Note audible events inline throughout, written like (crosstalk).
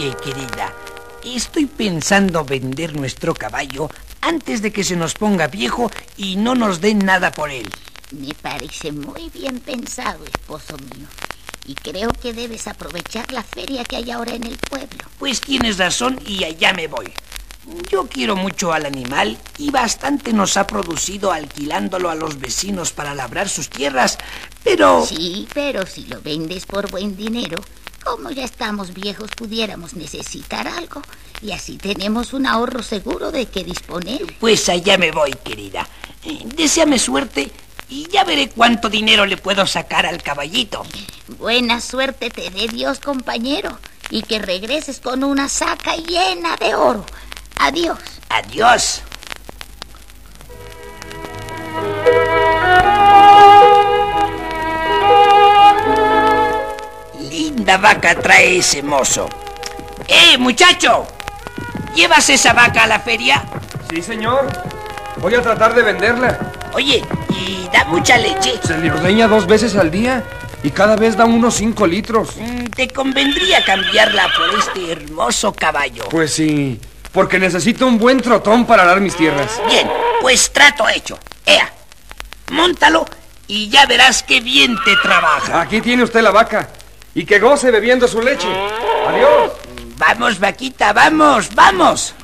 querida. Estoy pensando vender nuestro caballo antes de que se nos ponga viejo y no nos den nada por él. Me parece muy bien pensado, esposo mío. Y creo que debes aprovechar la feria que hay ahora en el pueblo. Pues tienes razón y allá me voy. Yo quiero mucho al animal y bastante nos ha producido alquilándolo a los vecinos para labrar sus tierras, pero... Sí, pero si lo vendes por buen dinero, como ya estamos viejos, pudiéramos necesitar algo. Y así tenemos un ahorro seguro de que disponer. Pues allá me voy, querida. Eh, Deseame suerte y ya veré cuánto dinero le puedo sacar al caballito. Buena suerte te dé Dios, compañero. Y que regreses con una saca llena de oro. Adiós. Adiós. Linda vaca trae ese mozo. ¡Eh, muchacho! ¿Llevas esa vaca a la feria? Sí, señor. Voy a tratar de venderla. Oye, ¿y da mucha leche? Se le ordeña dos veces al día y cada vez da unos cinco litros. Mm, Te convendría cambiarla por este hermoso caballo. Pues sí, porque necesito un buen trotón para arar mis tierras. Bien, pues trato hecho. Ea, móntalo y ya verás qué bien te trabaja. Aquí tiene usted la vaca. Y que goce bebiendo su leche. Adiós. Vamos, vaquita, vamos, vamos.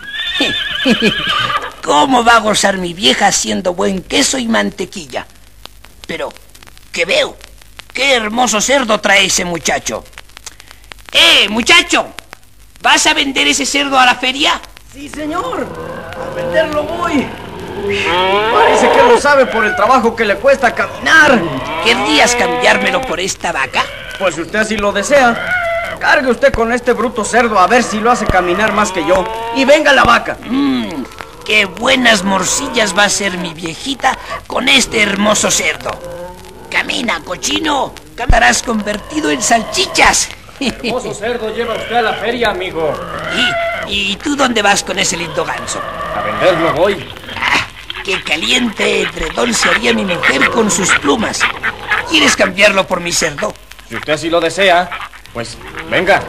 ¿Cómo va a gozar mi vieja haciendo buen queso y mantequilla? Pero, ¿qué veo? ¡Qué hermoso cerdo trae ese muchacho! ¡Eh, muchacho! ¿Vas a vender ese cerdo a la feria? Sí, señor. A venderlo voy. Parece que lo sabe por el trabajo que le cuesta caminar. ¿Querrías cambiármelo por esta vaca? Pues si usted así lo desea, cargue usted con este bruto cerdo a ver si lo hace caminar más que yo. Y venga la vaca. Mmm, qué buenas morcillas va a ser mi viejita con este hermoso cerdo. Camina, cochino. Estarás convertido en salchichas. Hermoso (laughs) cerdo lleva usted a la feria, amigo. ¿Y, ¿Y tú dónde vas con ese lindo ganso? A venderlo voy. Qué caliente edredón se haría mi mujer con sus plumas. ¿Quieres cambiarlo por mi cerdo? Si usted así lo desea, pues venga.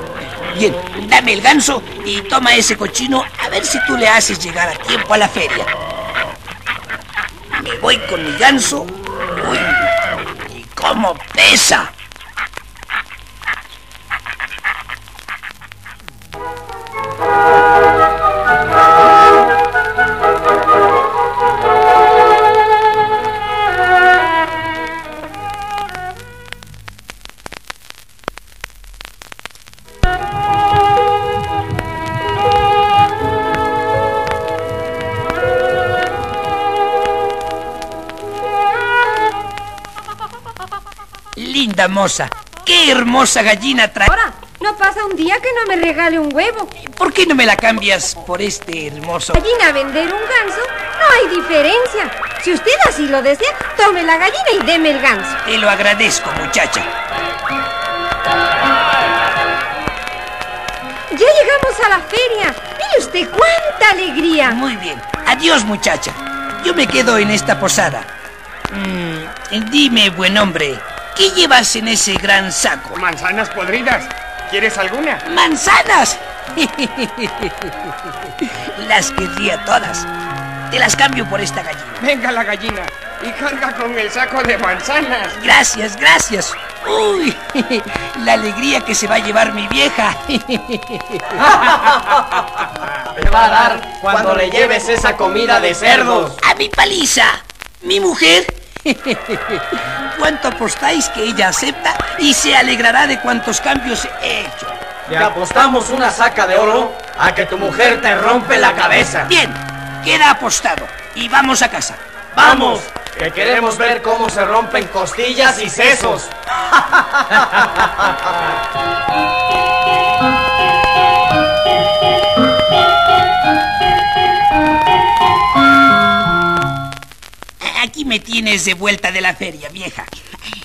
Bien, dame el ganso y toma ese cochino a ver si tú le haces llegar a tiempo a la feria. Me voy con mi ganso. Uy, y cómo pesa. Linda moza, qué hermosa gallina trae. Ahora, no pasa un día que no me regale un huevo. ¿Por qué no me la cambias por este hermoso? Gallina a vender un ganso, no hay diferencia. Si usted así lo desea, tome la gallina y deme el ganso. Te lo agradezco, muchacha. Ya llegamos a la feria. Mire usted cuánta alegría. Muy bien. Adiós, muchacha. Yo me quedo en esta posada. Mm, dime, buen hombre, ¿qué llevas en ese gran saco? Manzanas podridas. ¿Quieres alguna? ¡Manzanas! (laughs) las querría todas. Te las cambio por esta gallina. Venga la gallina y carga con el saco de manzanas. Gracias, gracias. Uy, (laughs) la alegría que se va a llevar mi vieja. (laughs) Te va a dar cuando le lleves esa comida de cerdos. ¡A mi paliza! ¿Mi mujer? ¿Cuánto apostáis que ella acepta y se alegrará de cuantos cambios he hecho? Te apostamos una saca de oro a que tu mujer te rompe la cabeza. Bien, queda apostado. Y vamos a casa. ¡Vamos! Que queremos ver cómo se rompen costillas y sesos. (laughs) me tienes de vuelta de la feria, vieja.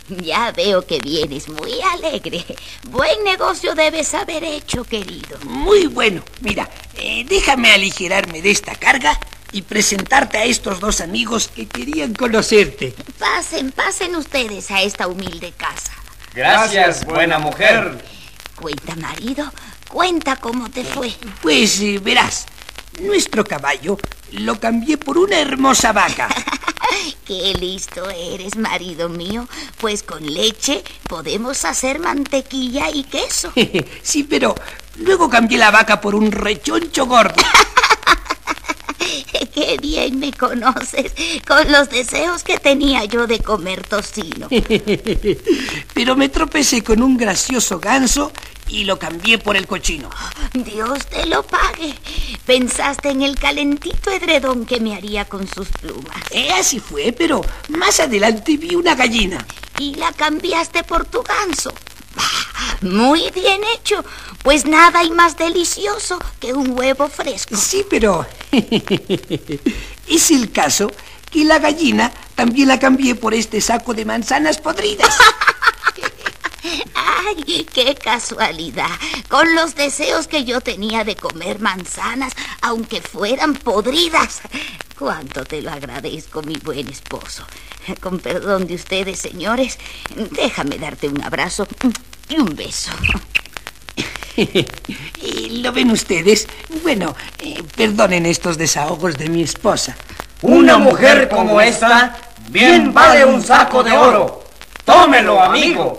Ya veo que vienes muy alegre. Buen negocio debes haber hecho, querido. Muy bueno. Mira, eh, déjame aligerarme de esta carga y presentarte a estos dos amigos que querían conocerte. Pasen, pasen ustedes a esta humilde casa. Gracias, buena mujer. Cuenta, marido, cuenta cómo te fue. Pues eh, verás, nuestro caballo lo cambié por una hermosa vaca. (laughs) Qué listo eres, marido mío. Pues con leche podemos hacer mantequilla y queso. (laughs) sí, pero luego cambié la vaca por un rechoncho gordo. (laughs) Qué bien me conoces, con los deseos que tenía yo de comer tocino. (laughs) Pero me tropecé con un gracioso ganso y lo cambié por el cochino. Dios te lo pague. Pensaste en el calentito edredón que me haría con sus plumas. Eh, así fue, pero más adelante vi una gallina. Y la cambiaste por tu ganso. Muy bien hecho, pues nada hay más delicioso que un huevo fresco. Sí, pero (laughs) es el caso que la gallina también la cambié por este saco de manzanas podridas. (laughs) ¡Ay, qué casualidad! Con los deseos que yo tenía de comer manzanas, aunque fueran podridas. Cuánto te lo agradezco, mi buen esposo. Con perdón de ustedes, señores, déjame darte un abrazo y un beso. (laughs) ¿Lo ven ustedes? Bueno, eh, perdonen estos desahogos de mi esposa. Una mujer como esta bien vale un saco de oro. Tómelo, amigo.